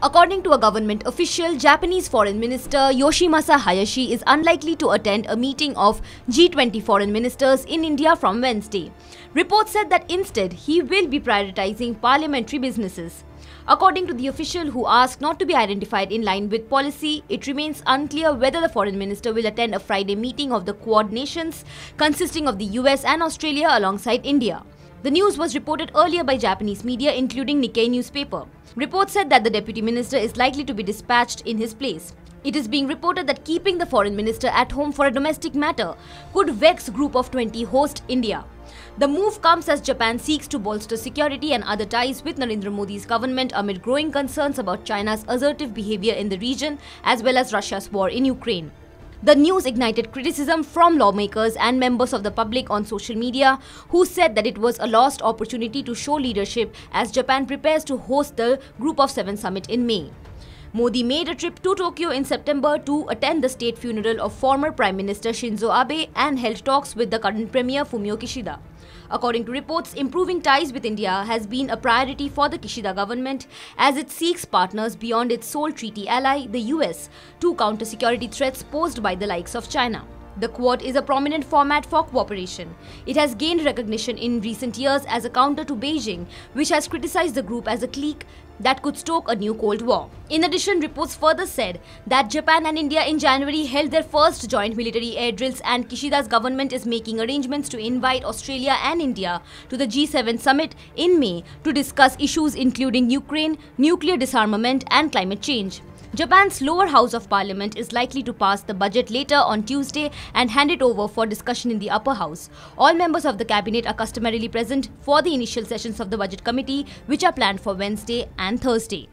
According to a government official, Japanese Foreign Minister Yoshimasa Hayashi is unlikely to attend a meeting of G20 foreign ministers in India from Wednesday. Reports said that instead he will be prioritizing parliamentary businesses. According to the official who asked not to be identified in line with policy, it remains unclear whether the foreign minister will attend a Friday meeting of the Quad nations consisting of the US and Australia alongside India. The news was reported earlier by Japanese media including Nikkei newspaper. Reports said that the deputy minister is likely to be dispatched in his place. It is being reported that keeping the foreign minister at home for a domestic matter could vex group of 20 host India. The move comes as Japan seeks to bolster security and other ties with Narendra Modi's government amid growing concerns about China's assertive behavior in the region as well as Russia's war in Ukraine. The news ignited criticism from lawmakers and members of the public on social media who said that it was a lost opportunity to show leadership as Japan prepares to host the Group of Seven summit in May. Modi made a trip to Tokyo in September to attend the state funeral of former Prime Minister Shinzo Abe and held talks with the current Premier Fumio Kishida. According to reports, improving ties with India has been a priority for the Kishida government as it seeks partners beyond its sole treaty ally, the US, to counter security threats posed by the likes of China. The Quad is a prominent format for cooperation. It has gained recognition in recent years as a counter to Beijing, which has criticized the group as a clique that could stoke a new Cold War. In addition, reports further said that Japan and India in January held their first joint military air drills and Kishida's government is making arrangements to invite Australia and India to the G7 summit in May to discuss issues including Ukraine, nuclear disarmament and climate change. Japan's lower house of parliament is likely to pass the budget later on Tuesday and hand it over for discussion in the upper house. All members of the cabinet are customarily present for the initial sessions of the budget committee, which are planned for Wednesday and Thursday.